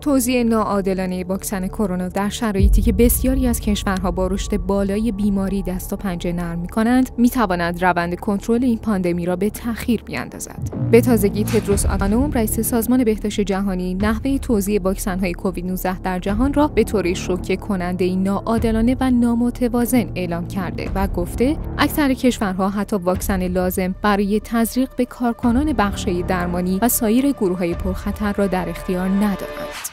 توزیع ناعادلانه واکسن کرونا در شرایطی که بسیاری از کشورها با رشد بالای بیماری دست و پنجه نرم می کنند می تواند روند کنترل این پاندمی را به تأخیر بیاندازد به تازگی تدروس آدانوم رئیس سازمان بهداشت جهانی نحوه توزیع واکسن های کووید 19 در جهان را به طوری شوکه کننده ناعادلانه و نامتوازن اعلام کرده و گفته اکثر کشورها حتی واکسن لازم برای تزریق به کارکنان بخش درمانی و سایر گروه های پرخطر را در اختیار ندارند.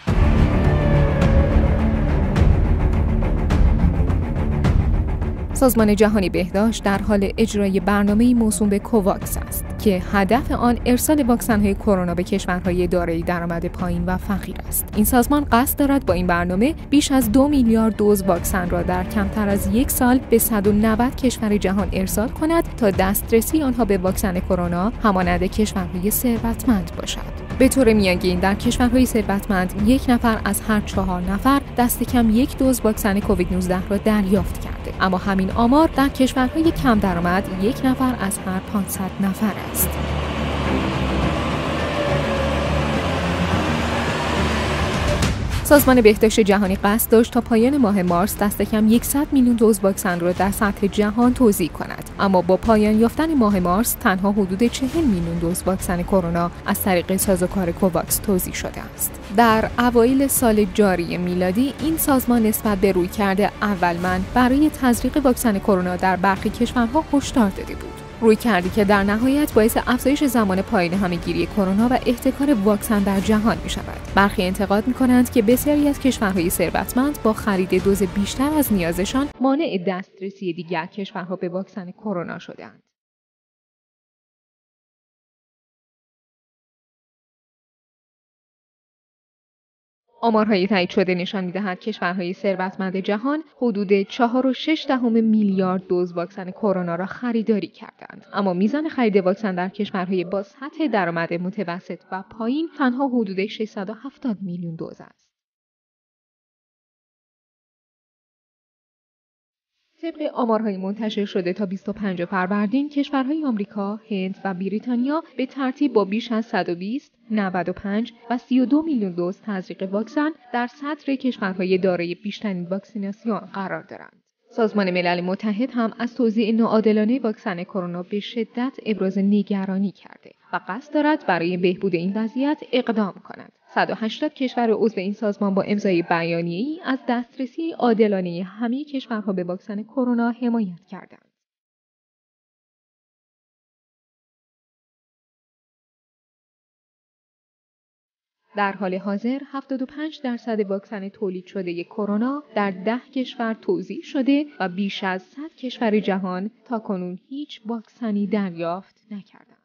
سازمان جهانی بهداشت در حال اجرای برنامه موسوم به کوواکس است که هدف آن ارسال واکسن های کرونا به کشورهای دارای درآمد پایین و فقیر است. این سازمان قصد دارد با این برنامه بیش از دو میلیارد دوز واکسن را در کمتر از یک سال به 190 کشور جهان ارسال کند تا دسترسی آنها به واکسن کرونا همانند کشورهای ثروتمند باشد. به طور میانگین در کشورهای ثروتمند یک نفر از هر چهار نفر دست کم یک دوز واکسن کووید 19 را دریافت کرده. اما همین آمار در کشورهای کم درآمد یک نفر از هر 500 نفر است. سازمان بهداشت جهانی قصد داشت تا پایان ماه مارس دست کم 100 میلیون دوز واکسن را در سطح جهان توزیع کند. اما با پایان یافتن ماه مارس تنها حدود 40 میلیون دوز واکسن کرونا از طریق سازوکار کوواکس توزیع شده است. در اوایل سال جاری میلادی این سازمان نسبت به روی کرده اول من برای تزریق واکسن کرونا در برخی کشورها هشدار داده بود. روی کردی که در نهایت باعث افزایش زمان پایین همهگیری کرونا و احتکار واکسن در جهان می شود. برخی انتقاد می کنند که بسیاری از کشورهای ثروتمند با خرید دوز بیشتر از نیازشان مانع دسترسی دیگر کشورها به واکسن کرونا شدهاند. آمارهای تایید شده نشان می‌دهد کشورهای ثروتمند جهان حدود 4.6 میلیارد دوز واکسن کرونا را خریداری کردند. اما میزان خرید واکسن در کشورهای با سطح درآمد متوسط و پایین تنها حدود 670 میلیون دوز است. طبق آمارهای منتشر شده تا 25 فروردین کشورهای آمریکا، هند و بریتانیا به ترتیب با بیش از 120 95 و 32 میلیون دوز تزریق واکسن در سطر کشورهای دارای بیشترین واکسیناسیون قرار دارند. سازمان ملل متحد هم از توزیع ناعادلانه واکسن کرونا به شدت ابراز نگرانی کرده و قصد دارد برای بهبود این وضعیت اقدام کند. 180 کشور عضو این سازمان با امضای بیانیه‌ای از دسترسی عادلانه همه کشورها به واکسن کرونا حمایت کردند. در حال حاضر 75 درصد واکسن تولید شده کرونا در ده کشور توزیع شده و بیش از 100 کشور جهان تا کنون هیچ واکسنی دریافت نکرد.